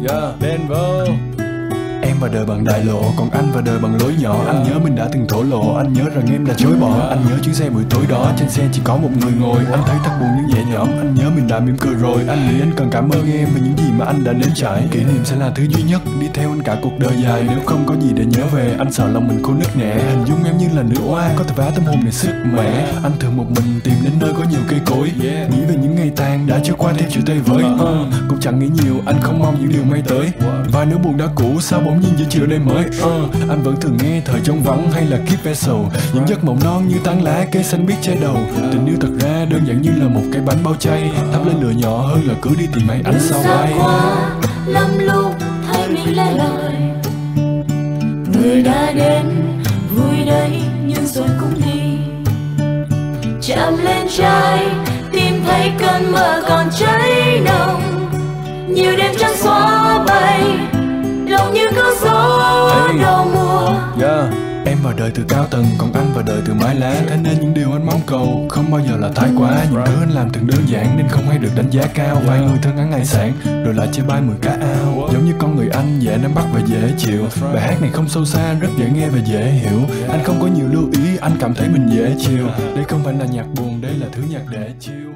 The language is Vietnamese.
Yeah, Benbow. Và đời bằng đại lộ. Còn anh và đời bằng lối nhỏ. Anh nhớ mình đã từng thổ lộ. Anh nhớ rằng em đã chối bỏ. Anh nhớ chuyến xe buổi tối đó. Trên xe chỉ có một người ngồi. Anh thấy thật buồn nhưng nhẹ nhõm. Anh nhớ mình đã mỉm cười rồi. Anh nghĩ anh cần cảm ơn em Về những gì mà anh đã nếm trải. Kỷ niệm sẽ là thứ duy nhất Đi theo anh cả cuộc đời dài. Nếu không có gì để nhớ về Anh sợ lòng mình khô nứt nẻ. Hình dung em như là nữ oa Có thể phá tâm hồn này sức mẻ. Anh thường một mình tìm đến nơi có nhiều cây cối. Nghĩ về những ngày tàn đã trôi qua theo chiều tây với uh, Cũng chẳng nghĩ nhiều. Anh không mong những điều may tới. Và nếu buồn đã cũ Sao bỗng nhiên giữa chiều nay mới. Uh, Anh vẫn thường nghe thời trống vắng hay là kiếp ve sầu. Những giấc mộng non như tán lá cây xanh biết che đầu. Tình yêu thật ra đơn giản như là một cái bánh bao chay. Thắp lên lửa nhỏ hơn là cứ đi tìm ai ánh sao bay lắm lúc thấy mình lẻ loi người đã đến vui đấy nhưng rồi cũng đi. Chạm lên như cơn gió Hey. đầu mùa. Yeah. Em vào đời từ cao tầng, còn anh vào đời từ mái lá. Thế nên những điều anh mong cầu không bao giờ là thái quá. Những thứ anh làm thường đơn giản nên không hay được đánh giá cao. Vài người thân ngắn ngày sản, rồi lại chơi bay mười cá ao. Giống như con người anh dễ nắm bắt và dễ chịu. Bài hát này không sâu xa, rất dễ nghe và dễ hiểu. Anh không có nhiều lưu ý, anh cảm thấy mình dễ chịu. Đây không phải là nhạc buồn, đây là thứ nhạc để chill